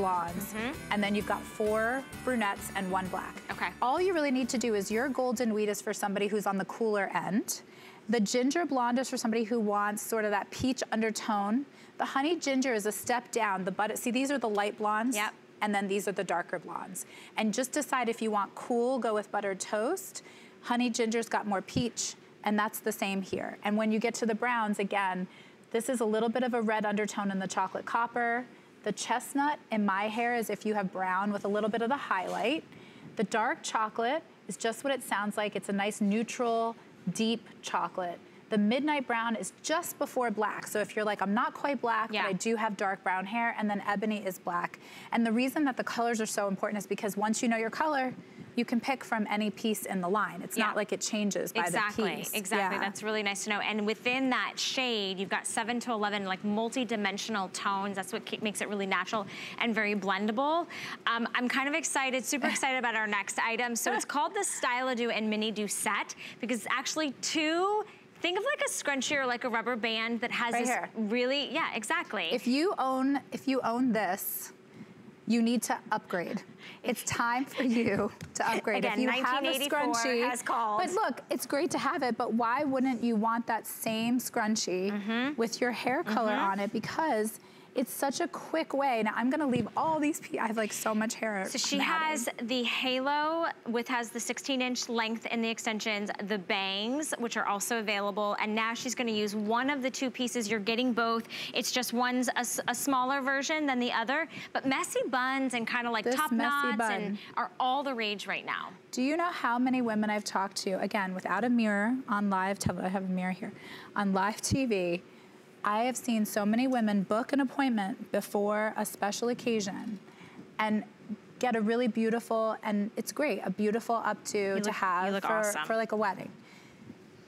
blondes, Mm-hmm. and then you've got four brunettes and one black. Okay. All you really need to do is your golden wheat is for somebody who's on the cooler end. The ginger blonde is for somebody who wants sort of that peach undertone. The honey ginger is a step down. The butter, see these are the light blondes. Yep. And then these are the darker blondes. And just decide if you want cool, go with buttered toast. Honey ginger's got more peach, and that's the same here. And when you get to the browns, again, this is a little bit of a red undertone in the chocolate copper. The chestnut in my hair is if you have brown with a little bit of the highlight. The dark chocolate is just what it sounds like. It's a nice neutral, deep chocolate. The midnight brown is just before black. So if you're like, I'm not quite black, Yeah. but I do have dark brown hair, and then ebony is black. And the reason that the colors are so important is because once you know your color, you can pick from any piece in the line. It's Yeah. not like it changes by exactly, the piece. Exactly, Yeah. that's really nice to know. And within that shade, you've got seven to 11 like multi-dimensional tones. That's what makes it really natural and very blendable. Um, I'm kind of excited, super excited about our next item. So it's called the Style-A-Do and Mini Do set because it's actually two Think of like a scrunchie or like a rubber band that has Right this here. really, yeah, exactly. If you own, if you own this, you need to upgrade. It's time for you to upgrade. Again, if you have a 1984 scrunchie, has called. but look, it's great to have it, but why wouldn't you want that same scrunchie Mm-hmm. with your hair color on it? Because it's such a quick way. Now I'm gonna leave all these, I have like so much hair. So she has the halo, with has the 16 inch length in the extensions, the bangs, which are also available. And now she's gonna use one of the two pieces. You're getting both. It's just one's a smaller version than the other. But messy buns and kind of like This top knots bun. and are all the rage right now. Do you know how many women I've talked to, again, without a mirror on live television, I have a mirror here, on live TV, I have seen so many women book an appointment before a special occasion and get a really beautiful, and it's great, a beautiful updo to look- you have for, awesome. for like a wedding.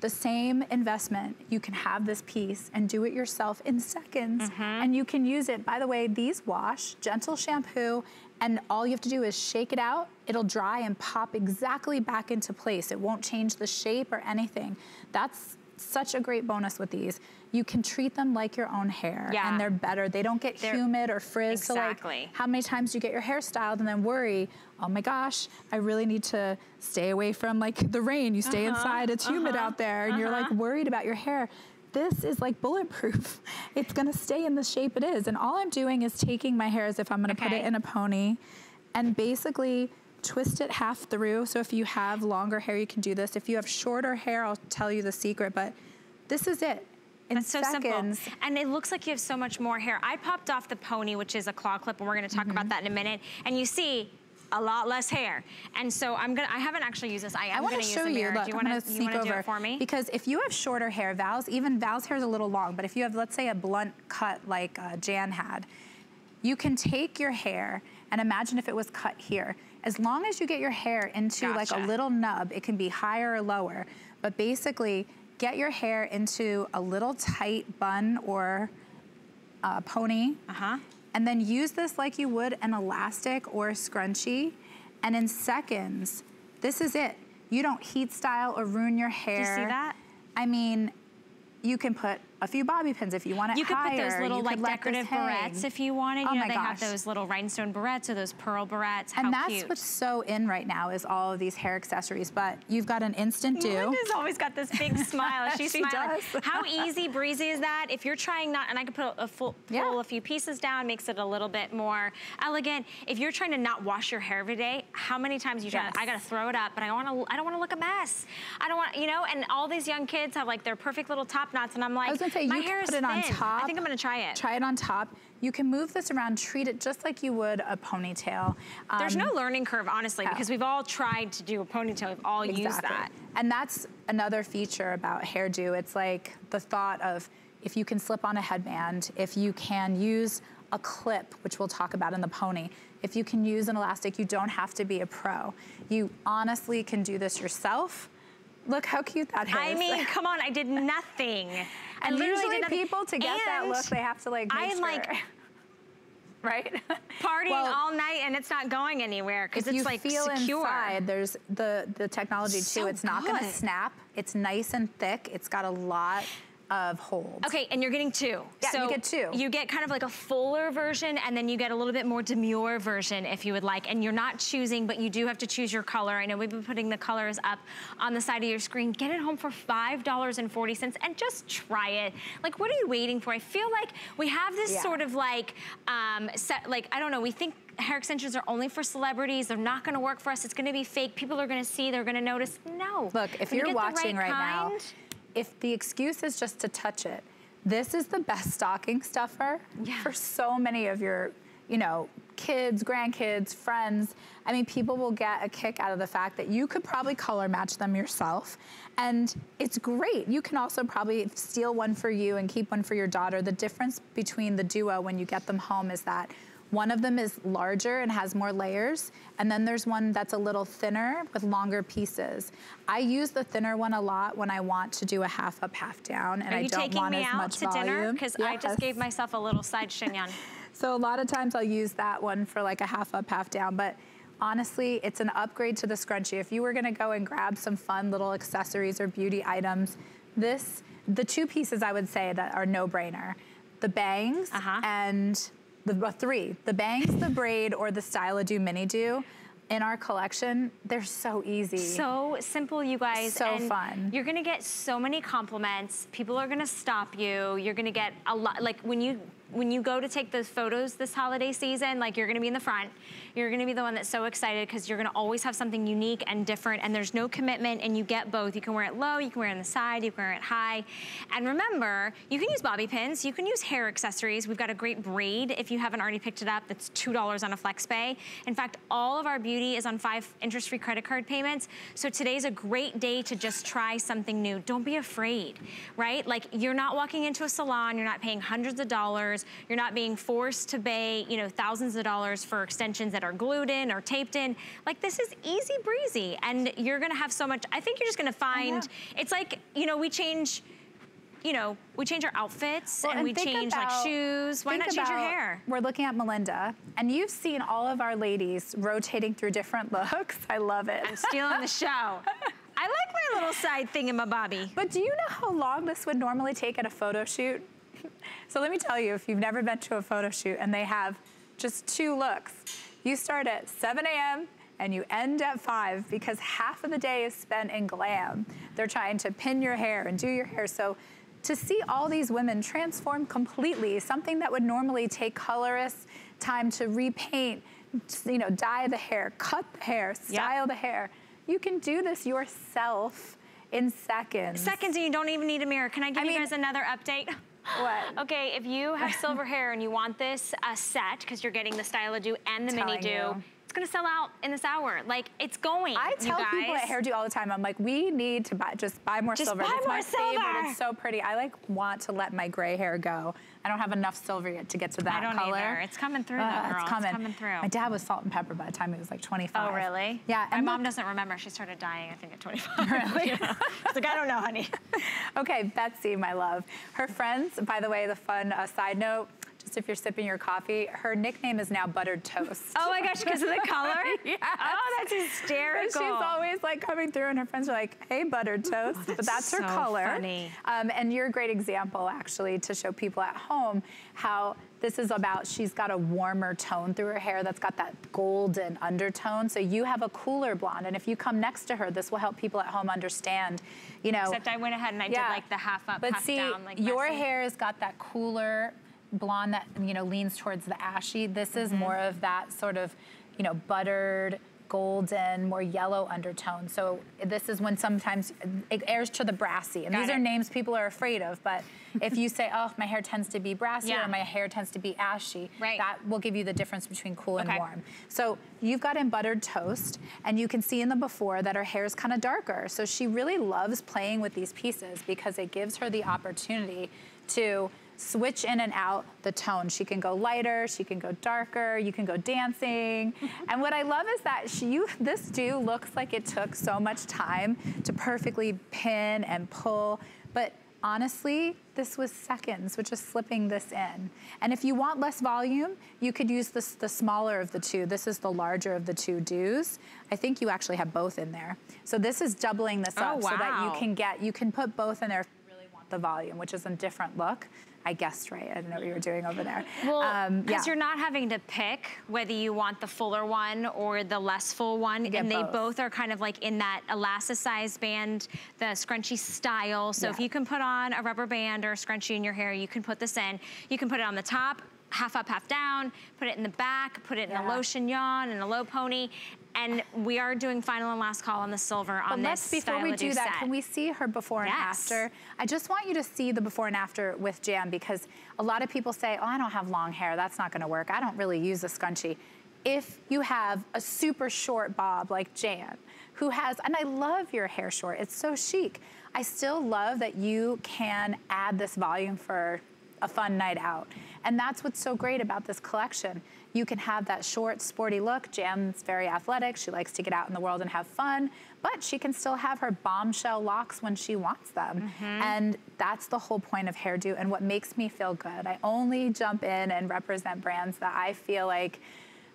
The same investment, you can have this piece and do it yourself in seconds. Mm-hmm. And you can use it, by the way, these wash, gentle shampoo, and all you have to do is shake it out. It'll dry and pop exactly back into place. It won't change the shape or anything. That's such a great bonus with these. You can treat them like your own hair Yeah. and they're better. They don't get They're- humid or frizz. So Exactly. like how many times do you get your hair styled and then worry, oh my gosh, I really need to stay away from like the rain. You stay uh-huh. inside, it's uh-huh. humid out there and you're like uh-huh. worried about your hair. This is like bulletproof. It's gonna stay in the shape it is. And all I'm doing is taking my hair as if I'm gonna put it in a pony and basically twist it half through. So if you have longer hair, you can do this. If you have shorter hair, I'll tell you the secret, but this is it. In That's so seconds, simple. And it looks like you have so much more hair. I popped off the pony, which is a claw clip, and we're gonna talk Mm-hmm. about that in a minute. And you see, a lot less hair. And so I'm gonna, I haven't actually used this. I am I want gonna to use show the you. Look, do you I'm wanna, gonna you sneak wanna over do it for me? because if you have shorter hair, Val's even Val's hair is a little long, but if you have, let's say, a blunt cut like uh, Jan had, you can take your hair and imagine if it was cut here. As long as you get your hair into like a little nub, it can be higher or lower, but basically get your hair into a little tight bun or uh, pony Uh-huh. and then use this like you would an elastic or a scrunchie. And in seconds, this is it. You don't heat style or ruin your hair. Do you see that? I mean, you can put a few bobby pins if you want it You could higher. put those little You like could let this decorative barrettes if you wanted. Oh you know, my they have those little rhinestone barrettes or those pearl barrettes. How And that's cute. what's so in right now is all of these hair accessories. But you've got an instant do. Linda's always got this big smile. She's She smiling. does. How easy breezy is that? If you're trying not, and I could put a full, Yeah. pull a few pieces down, makes it a little bit more elegant. If you're trying to not wash your hair every day, how many times you try? Yes. I gotta throw it up, but I don't want to. I don't want to look a mess. I don't want, you know. And all these young kids have like their perfect little top knots, and I'm like, say, my you can hair put it on thin. top. I think I'm gonna try it. Try it on top. You can move this around, treat it just like you would a ponytail. There's Um, no learning curve, honestly, no. because we've all tried to do a ponytail. We've all used that. And that's another feature about hairdo. It's like the thought of if you can slip on a headband, if you can use a clip, which we'll talk about in the pony, if you can use an elastic, you don't have to be a pro. You honestly can do this yourself. Look how cute that is. I mean, come on, I did nothing. I and literally usually did nothing. people to get that look, they have to like make I sure. like right? partying Well, all night and it's not going anywhere because it's you like feel secure. inside, there's the the technology too. So it's not going to snap. It's nice and thick. It's got a lot of hold. Okay, and you're getting two. Yeah, so you get two. You get kind of like a fuller version and then you get a little bit more demure version if you would like. And you're not choosing, but you do have to choose your color. I know we've been putting the colors up on the side of your screen. Get it home for $5.40 and just try it. Like, what are you waiting for? I feel like we have this Yeah. sort of like, um, set, like, I don't know, we think hair extensions are only for celebrities. They're not gonna work for us. It's gonna be fake. People are gonna see, they're gonna notice. No. Look, if When you you're the watching right, now, kind- if the excuse is just to touch it, this is the best stocking stuffer Yeah. for so many of your, you know, kids, grandkids, friends. I mean, people will get a kick out of the fact that you could probably color match them yourself. And it's great. You can also probably steal one for you and keep one for your daughter. The difference between the duo when you get them home is that one of them is larger and has more layers, and then there's one that's a little thinner with longer pieces. I use the thinner one a lot when I want to do a half up, half down, and Are I don't want as much volume. Are you taking me out to dinner? volume. Because I just gave myself a little side chignon. So a lot of times I'll use that one for like a half up, half down, but honestly, it's an upgrade to the scrunchie. If you were gonna go and grab some fun little accessories or beauty items, this, the two pieces I would say that are no-brainer, the bangs Uh-huh. and the three, the bangs, the braid, or the style Style-A-Do Mini Do. In our collection, they're so easy. So simple, you guys. So and fun. You're gonna get so many compliments. People are gonna stop you. You're gonna get a lot, like when you when you go to take those photos this holiday season, like you're gonna be in the front. You're gonna be the one that's so excited because you're gonna always have something unique and different and there's no commitment and you get both. You can wear it low, you can wear it on the side, you can wear it high. And remember, you can use bobby pins, you can use hair accessories. We've got a great braid if you haven't already picked it up. That's $2 on a FlexPay. In fact, all of our beauty is on five interest-free credit card payments. So today's a great day to just try something new. Don't be afraid, right? Like you're not walking into a salon, you're not paying hundreds of dollars, you're not being forced to pay, you know, thousands of dollars for extensions that are glued in or taped in. Like this is easy breezy and you're gonna have so much, I think you're just gonna find, it's like, you know, we change, you know, we change our outfits Well, and, we change like shoes. Why not change your hair? We're looking at Melinda, and you've seen all of our ladies rotating through different looks. I love it. I'm stealing the show. I like my little side thingamabobby. But do you know how long this would normally take at a photo shoot? So let me tell you, if you've never been to a photo shoot and they have just two looks, you start at 7 a.m. and you end at 5 because half of the day is spent in glam. They're trying to pin your hair and do your hair. So to see all these women transform completely, something that would normally take colorists time to repaint, you know, dye the hair, cut the hair, style the hair, you can do this yourself in seconds. Seconds and you don't even need a mirror. Can I give I you mean- guys another update? What? Okay, if you have silver hair and you want this uh, set, because you're getting the Style-A-Do and the Mini Do, you. It's gonna sell out in this hour. Like, it's going, I you tell people at hairdo all the time, I'm like, we need to buy, just buy more Just silver. buy it's more my favorite. silver. It's so pretty. I like want to let my gray hair go. I don't have enough silver yet to get to that color. I don't color. either. It's coming through, Uh, though, girl. It's It's coming. coming through. My dad was salt and pepper by the time he was like 25. Oh, really? Yeah. My mom doesn't remember. She started dying, I think, at 25. Really? She's like, I don't know, honey. Okay, Betsy, my love. Her friends, by the way, the fun uh, side note, just if you're sipping your coffee, her nickname is now Buttered Toast. Oh my gosh, because of the color? Yes. Oh, that's And hysterical. she's always like coming through, and her friends are like, "Hey, buttered toast," but that's her so color. funny. Um, and you're a great example, actually, to show people at home how this is about. She's got a warmer tone through her hair that's got that golden undertone. So you have a cooler blonde, and if you come next to her, this will help people at home understand. You know, Except I went ahead and I did like the half up, but half see, down, like your messy. hair has got that cooler blonde that you know leans towards the ashy. This is Mm-hmm. more of that sort of, you know, buttered, golden, more yellow undertone. So this is when sometimes it airs to the brassy, and Got these are names people are afraid of. But if you say, "Oh, my hair tends to be brassy," Yeah. or "My hair tends to be ashy," Right. that will give you the difference between cool and warm. So you've got in buttered toast, and you can see in the before that her hair is kind of darker. So she really loves playing with these pieces because it gives her the opportunity to switch in and out the tone. She can go lighter, she can go darker, you can go dancing. and what I love is that she, you, this do looks like it took so much time to perfectly pin and pull, but honestly, this was seconds, which is slipping this in. And if you want less volume, you could use this, the smaller of the two. This is the larger of the two do's. I think you actually have both in there. So this is doubling this Oh, up so that you can get, you can put both in there if you really want the volume, which is a different look. I guessed right. I didn't know what you were doing over there. Well, because um, yeah. you're not having to pick whether you want the fuller one or the less full one. And they both. both. are kind of like in that elasticized band, the scrunchy style. So yeah. if you can put on a rubber band or a scrunchie in your hair, you can put this in. You can put it on the top, half up, half down, put it in the back, put it yeah. in a low chignon and a low pony, and we are doing final and last call on the silver on but this before we do that, set. can we see her before yes. and after? I just want you to see the before and after with Jan because a lot of people say, oh, I don't have long hair. That's not gonna work. I don't really use a scrunchie. If you have a super short bob like Jan, who has, and I love your hair short, it's so chic. I still love that you can add this volume for a fun night out. And that's what's so great about this collection. You can have that short, sporty look. Jan's very athletic. She likes to get out in the world and have fun, but she can still have her bombshell locks when she wants them. Mm -hmm. And that's the whole point of hairdo and what makes me feel good. I only jump in and represent brands that I feel like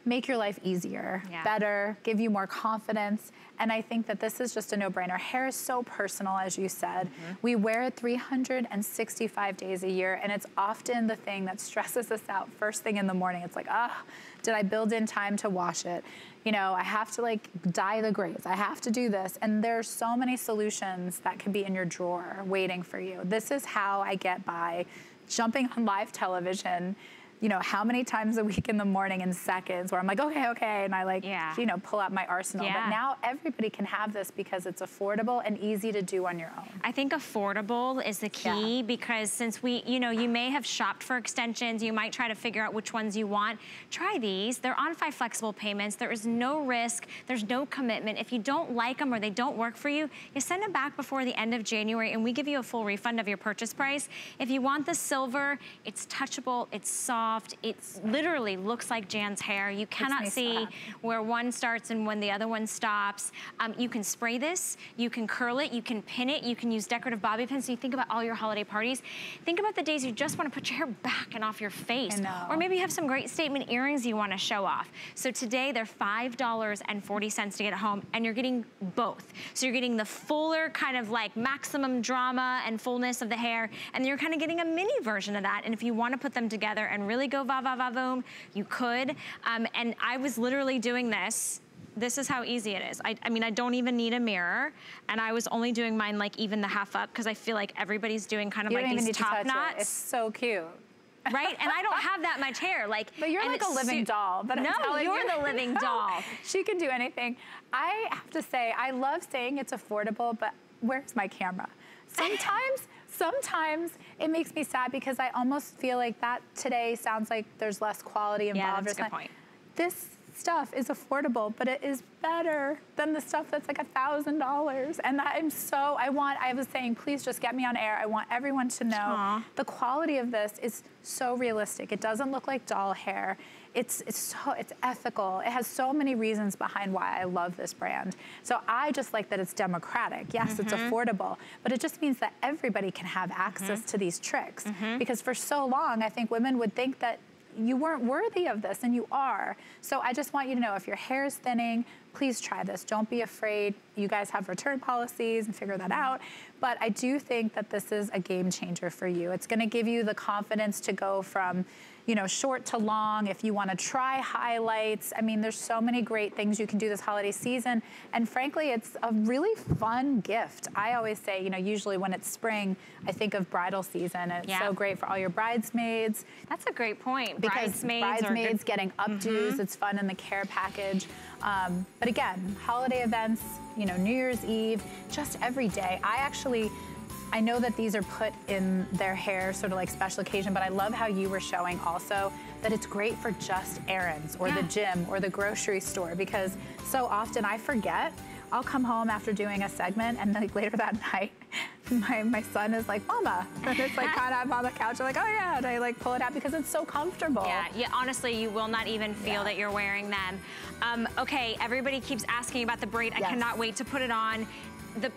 make your life easier, yeah. better, give you more confidence. And I think that this is just a no-brainer. Hair is so personal, as you said. Mm -hmm. We wear it 365 days a year, and it's often the thing that stresses us out first thing in the morning. It's like, ah, oh, did I build in time to wash it? You know, I have to like dye the grays. I have to do this. And there's so many solutions that can be in your drawer waiting for you. This is how I get by jumping on live television you know, how many times a week in the morning in seconds where I'm like, okay, okay, and I like, yeah. you know, pull out my arsenal. Yeah. But now everybody can have this because it's affordable and easy to do on your own. I think affordable is the key yeah. because since we, you know, you may have shopped for extensions, you might try to figure out which ones you want. Try these. They're on five flexible payments. There is no risk. There's no commitment. If you don't like them or they don't work for you, you send them back before the end of January and we give you a full refund of your purchase price. If you want the silver, it's touchable, it's soft, soft. It literally looks like Jan's hair. You cannot see where one starts and when the other one stops. Um, you can spray this, you can curl it, you can pin it, you can use decorative bobby pins. So you think about all your holiday parties. Think about the days you just want to put your hair back and off your face. Or maybe you have some great statement earrings you want to show off. So today they're $5.40 to get home and you're getting both. So you're getting the fuller kind of like maximum drama and fullness of the hair and you're kind of getting a mini version of that. And if you want to put them together and really really go va va va boom, you could. Um, and I was literally doing this this is how easy it is. I, I, mean, I don't even need a mirror. And I was only doing mine like even the half up because I feel like everybody's doing kind of you like these top knots. It. It's so cute. right? And I don't have that much hair. Like, but you're like a living doll. But no, you're you. the living doll. she can do anything. I have to say, I love saying it's affordable, but where's my camera? Sometimes sometimes it makes me sad because I almost feel like that today sounds like there's less quality involved. Yeah, that's a good point. This stuff is affordable, but it is better than the stuff that's like a thousand dollars. And that I'm so, I want, I was saying, please just get me on air. I want everyone to know Aww. the quality of this is so realistic. It doesn't look like doll hair it's, it's, so, it's ethical. It has so many reasons behind why I love this brand. So I just like that it's democratic. Yes, mm -hmm. it's mm-hmm. affordable, but it just means that everybody can have access mm -hmm. to these tricks. Mm -hmm. Because for so long, I think women would think that you weren't worthy of this and you are. So I just want you to know if your hair is thinning, please try this. Don't be afraid. You guys have return policies and figure that out. But I do think that this is a game changer for you. It's gonna give you the confidence to go from you know, short to long, if you wanna try highlights. I mean, there's so many great things you can do this holiday season. And frankly, it's a really fun gift. I always say, you know, usually when it's spring, I think of bridal season. It's yeah. so great for all your bridesmaids. That's a great point. Because bridesmaids, bridesmaids getting updos, mm -hmm. it's fun in the care package. Um, but again, holiday events, you know, New Year's Eve, just every day. I actually, I know that these are put in their hair, sort of like special occasion, but I love how you were showing also that it's great for just errands or yeah. the gym or the grocery store because so often I forget I'll come home after doing a segment and like later that night, my, my son is like, Mama. And it's like kind of on the couch. I'm like, oh yeah. And I like pull it out because it's so comfortable. Yeah, yeah honestly, you will not even feel yeah. that you're wearing them. Um, okay, everybody keeps asking about the braid. I cannot wait to put it on. The